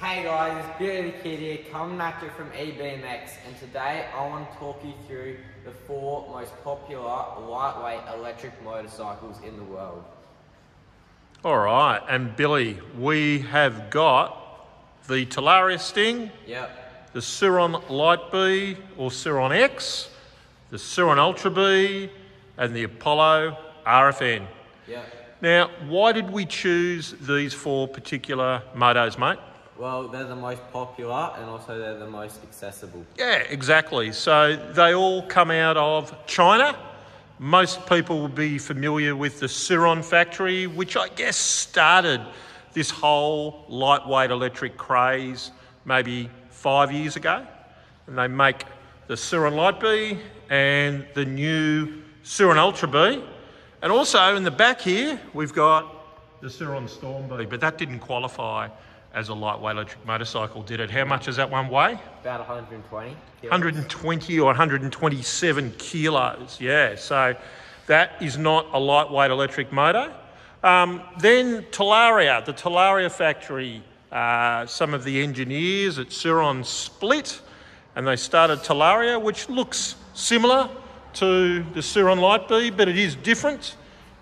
Hey guys, it's Billy the Kid here, coming at you from eBMX, and today I want to talk you through the four most popular lightweight electric motorcycles in the world. All right, and Billy, we have got the Talaria Sting, Yep, the Sur-Ron Light B or Sur-Ron X, the Sur-Ron Ultra B, and the Apollo RFN. yep. Now, why did we choose these four particular motos, mate? Well, they're the most popular and also they're the most accessible. Yeah, exactly. So they all come out of China. Most people will be familiar with the Sur-Ron factory, which I guess started this whole lightweight electric craze maybe five years ago. And they make the Sur-Ron Light B and the new Sur-Ron Ultra B. And also in the back here, we've got the Sur-Ron Storm B, but that didn't qualify as a lightweight electric motorcycle, did it? How much does that one weigh? About 120 kilos. 120 or 127 kilos. Yeah, so that is not a lightweight electric motor. Um, then Talaria, the Talaria factory, uh, some of the engineers at Sur-Ron split and they started Talaria, which looks similar to the Sur-Ron Light B, but it is different.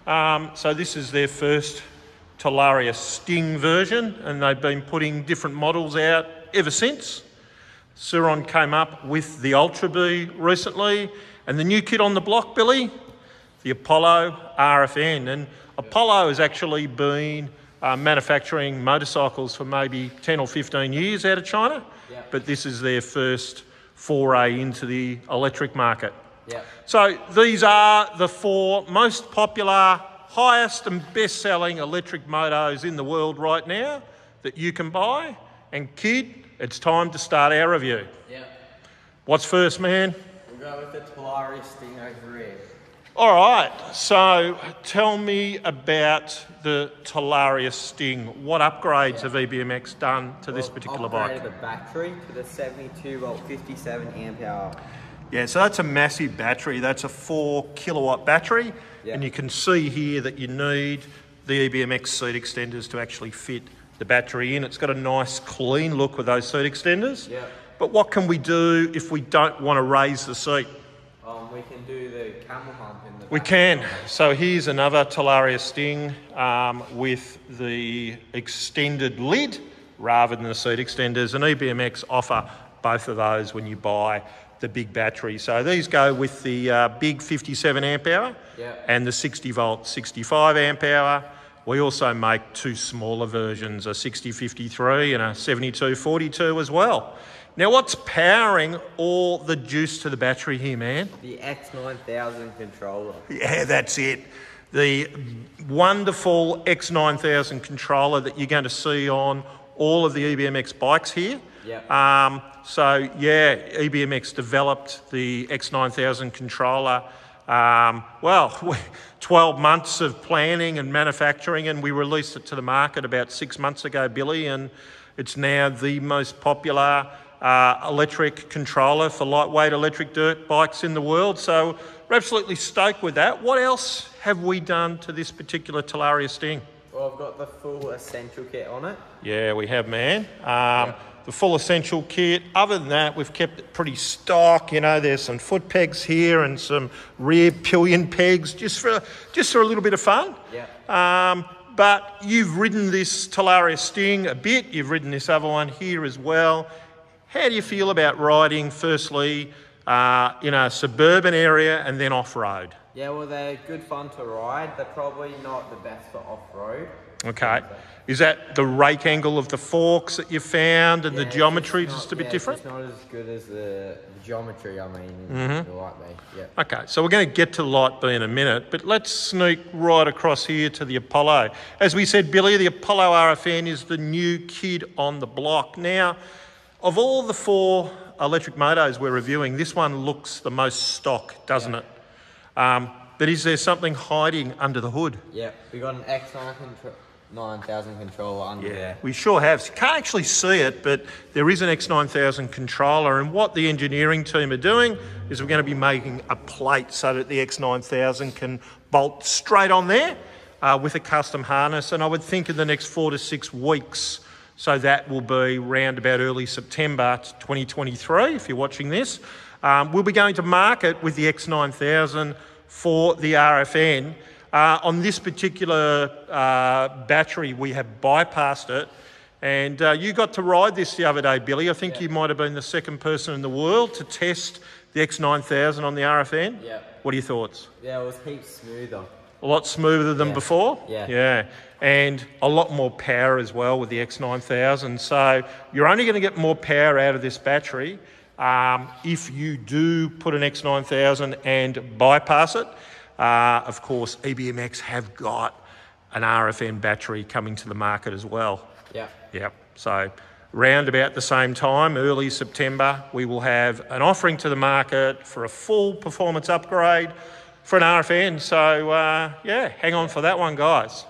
Um, so this is their first Talaria Sting version, and they've been putting different models out ever since. Sur-Ron came up with the Ultra B recently, and the new kid on the block, Billy, the Apollo RFN. And Apollo has actually been uh, manufacturing motorcycles for maybe 10 or 15 years out of China, Yeah. but this is their first foray into the electric market. Yep. So these are the four most popular, highest and best selling electric motos in the world right now that you can buy. And kid, it's time to start our review. Yep. What's first, man? We'll go with the Talaria Sting over here. All right, so tell me about the Talaria Sting. What upgrades have EBMX done to this Well, particular upgraded bike? the battery to the 72 volt 57 amp hour. Yeah, so that's a massive battery. That's a four kilowatt battery. Yeah. And you can see here that you need the EBMX seat extenders to actually fit the battery in. It's got a nice clean look with those seat extenders. Yeah. But what can we do if we don't want to raise the seat? Um, we can do the camel hump in the We can. So here's another Talaria Sting um, with the extended lid rather than the seat extenders. And EBMX offer both of those when you buy the big battery. So these go with the uh, big 57 amp hour Yeah. and the 60 volt 65 amp hour. We also make two smaller versions, a 6053 and a 7242 as well. Now, what's powering all the juice to the battery here, man? The X9000 controller. Yeah, that's it. The wonderful X9000 controller that you're going to see on all of the EBMX bikes here. Yep. Um, so, yeah, EBMX developed the X9000 controller. Um, well, 12 months of planning and manufacturing, and we released it to the market about six months ago, Billy, and it's now the most popular uh, electric controller for lightweight electric dirt bikes in the world. So we're absolutely stoked with that. What else have we done to this particular Talaria Sting? Well, I've got the full essential kit on it. Yeah, we have, man. Um, The full essential kit. Other than that, we've kept it pretty stock. You know, there's some foot pegs here and some rear pillion pegs, just for just for a little bit of fun. Yeah. Um, but you've ridden this Talaria Sting a bit. You've ridden this other one here as well. How do you feel about riding? Firstly, uh, in a suburban area and then off road. Yeah, well, they're good fun to ride. They're probably not the best for off road. Okay. Is that the rake angle of the forks that you found and the geometry is just a bit different? It's not as good as the, the geometry, I mean, Mm-hmm. the light. Yeah. Okay, so we're going to get to Light B in a minute, but let's sneak right across here to the Apollo. As we said, Billy, the Apollo RFN is the new kid on the block. Now, of all the four electric motos we're reviewing, this one looks the most stock, doesn't it? Um, but is there something hiding under the hood? Yeah, we've got an X9 contro- 9000 controller under there. We sure have. You can't actually see it, but there is an X9000 controller, and what the engineering team are doing is we're going to be making a plate so that the X9000 can bolt straight on there uh, with a custom harness. And I would think in the next four to six weeks, So that will be round about early September 2023 if you're watching this. Um, we'll be going to market with the X9000 for the RFN. Uh, on this particular uh, battery, we have bypassed it. And uh, you got to ride this the other day, Billy. I think Yeah. you might have been the second person in the world to test the X9000 on the RFN. Yeah. What are your thoughts? Yeah, it was heaps smoother. A lot smoother than Yeah. before? Yeah. Yeah. And a lot more power as well with the X9000. So you're only going to get more power out of this battery um, if you do put an X9000 and bypass it. Uh, of course, EBMX have got an RFN battery coming to the market as well. Yeah. Yep. So round about the same time, early September, we will have an offering to the market for a full performance upgrade for an RFN. So uh, yeah, hang on for that one, guys.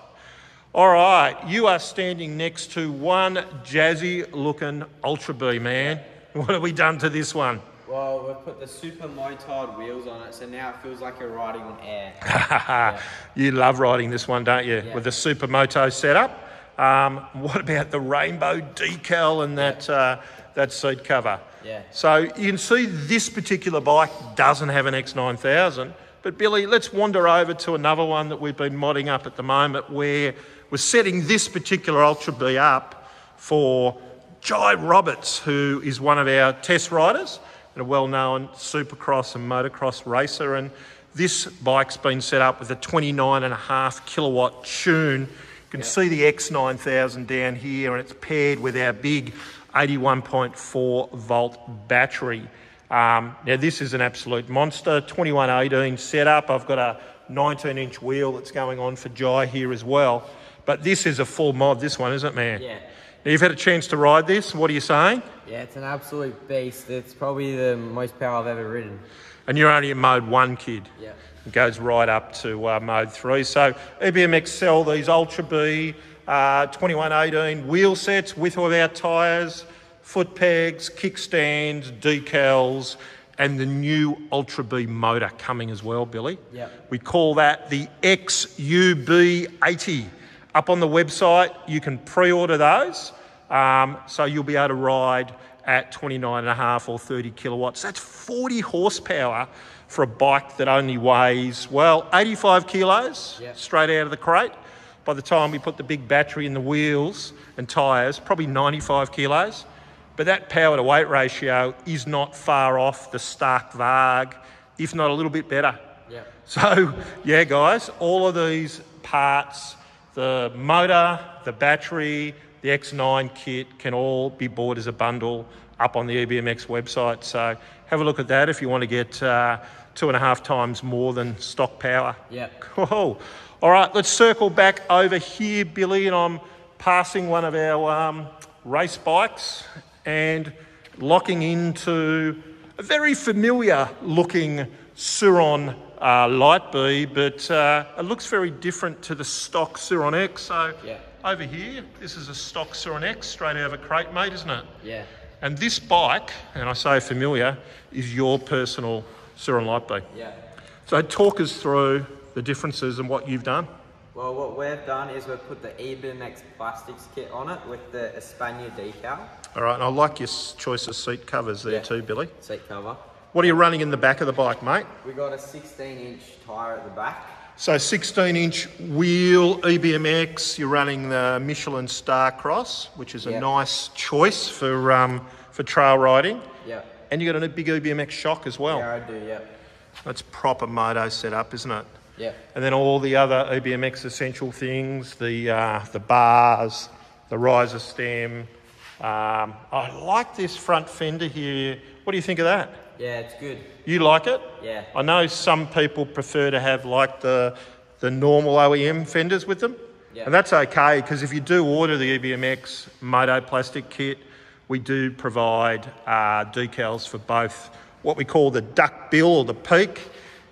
All right, you are standing next to one jazzy looking Ultra B, man. What have we done to this one? Well, we've put the super motard wheels on it, so now it feels like you're riding on air. You love riding this one, don't you? Yeah. With the super moto setup. Um, what about the rainbow decal and that uh, that seat cover? Yeah. So you can see this particular bike doesn't have an X9000. But Billy, let's wander over to another one that we've been modding up at the moment where we're setting this particular Ultra B up for Jai Roberts, who is one of our test riders and a well-known supercross and motocross racer. And this bike's been set up with a 29.5 kilowatt tune. You can see the X9000 down here and it's paired with our big 81.4 volt battery. Um, now this is an absolute monster, 2118 setup. I've got a 19 inch wheel that's going on for Jai here as well. But this is a full mod, this one, isn't it, man? Yeah. Now, you've had a chance to ride this. What are you saying? Yeah, it's an absolute beast. It's probably the most power I've ever ridden. And you're only a mode one kid. Yeah. It goes right up to uh, mode three. So EBMX sell these Ultra B uh, 2118 wheel sets with or without tyres, foot pegs, kickstands, decals, and the new Ultra B motor coming as well, Billy. Yep. We call that the XUB80. Up on the website, you can pre-order those, um, so you'll be able to ride at 29 and a half or 30 kilowatts. That's 40 horsepower for a bike that only weighs, well, 85 kilos Yep. straight out of the crate. By the time we put the big battery in the wheels and tyres, probably 95 kilos. But that power to weight ratio is not far off the Stark Varg, if not a little bit better. Yeah. So, yeah, guys, all of these parts the motor, the battery, the X9 kit can all be bought as a bundle up on the EBMX website. So, have a look at that if you want to get uh, two and a half times more than stock power. Yeah. Cool. All right, let's circle back over here, Billy, and I'm passing one of our um, race bikes and locking into a very familiar looking Sur-Ron uh, Light B, but uh, it looks very different to the stock Sur-Ron X. So Yeah. over here, this is a stock Sur-Ron X straight out of a crate, mate, isn't it? Yeah. And this bike, and I say familiar, is your personal Sur-Ron Light B. Yeah. So talk us through the differences and what you've done. Well, what we've done is we've put the EBMX plastics kit on it with the Espana decal All right, and I like your choice of seat covers there Yeah. too, Billy. seat cover. What are you running in the back of the bike, mate? We got a 16 inch tyre at the back. So 16 inch wheel EBMX, you're running the Michelin Star Cross, which is a Yeah. nice choice for, um, for trail riding. Yeah. And you got a big EBMX shock as well. Yeah, I do, yeah. That's proper moto setup, isn't it? Yeah. And then all the other EBMX essential things, the, uh, the bars, the riser stem. Um, I like this front fender here. What do you think of that? Yeah, it's good. You like it? Yeah. I know some people prefer to have like the, the normal OEM fenders with them. Yeah. And that's okay because if you do order the EBMX Moto plastic kit, we do provide uh, decals for both what we call the duck bill or the peak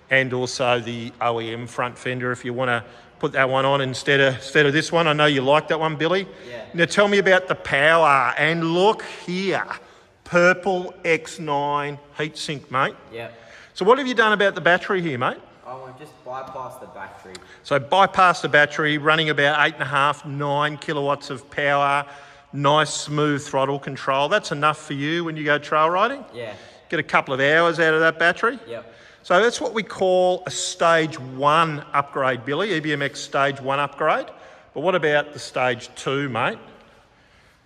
and also the OEM front fender if you want to put that one on instead of, instead of this one. I know you like that one, Billy. Yeah. Now tell me about the power and look here. Purple X9 heatsink, mate. Yeah. So what have you done about the battery here, mate? Oh, we just bypassed the battery. So bypass the battery, running about eight and a half, nine kilowatts of power nice smooth throttle control. That's enough for you when you go trail riding. Yeah. Get a couple of hours out of that battery. Yep. So that's what we call a stage one upgrade, Billy, EBMX stage one upgrade. But what about the stage two, mate?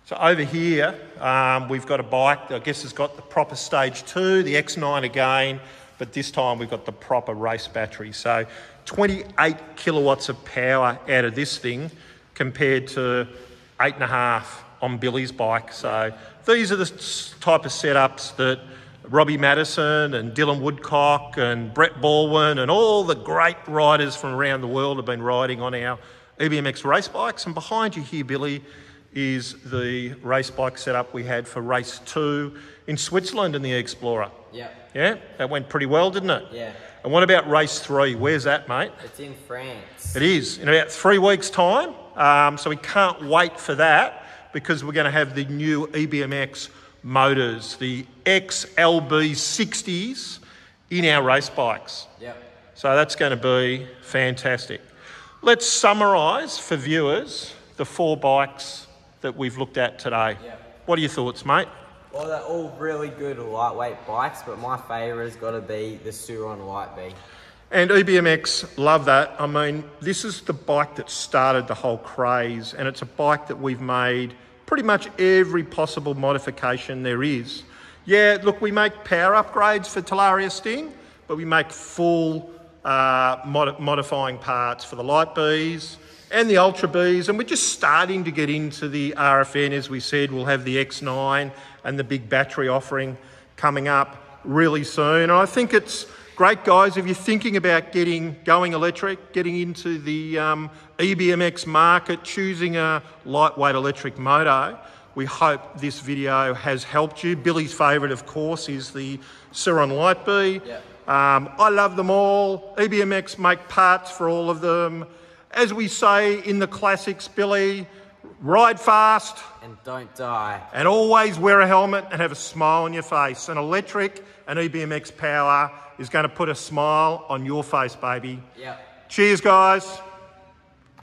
So over here, um, we've got a bike that I guess it's got the proper stage two, the X9 again, but this time we've got the proper race battery. So 28 kilowatts of power out of this thing compared to eight and a half on Billy's bike. So these are the type of setups that Robbie Madison and Dylan Woodcock and Brett Baldwin and all the great riders from around the world have been riding on our EBMX race bikes. And behind you here, Billy, is the race bike setup we had for race two in Switzerland in the Explorer. Yeah. Yeah, that went pretty well, didn't it? Yeah. And what about race three? Where's that, mate? It's in France. It is in about three weeks' time. Um, so we can't wait for that because we're going to have the new EBMX motors, the XLB60s, in our race bikes. Yep. So that's going to be fantastic. Let's summarise for viewers the four bikes that we've looked at today. Yep. What are your thoughts, mate? Well, they're all really good lightweight bikes, but my favourite has got to be the Sur-Ron Light B. And EBMX, love that. I mean, this is the bike that started the whole craze, and it's a bike that we've made pretty much every possible modification there is. Yeah, look, we make power upgrades for Talaria Sting, but we make full uh, mod- modifying parts for the Light Bs and the Ultra Bs, and we're just starting to get into the RFN. As we said, we'll have the X9 and the big battery offering coming up really soon. And I think it's great, guys, if you're thinking about getting going electric, getting into the um, EBMX market, choosing a lightweight electric moto. We hope this video has helped you. Billy's favourite, of course, is the Sur-Ron Light B. Yeah. Um, I love them all. EBMX make parts for all of them. As we say in the classics, Billy, ride fast And don't die. and always wear a helmet and have a smile on your face. An electric and EBMX power is going to put a smile on your face, baby. Yep. Cheers, guys.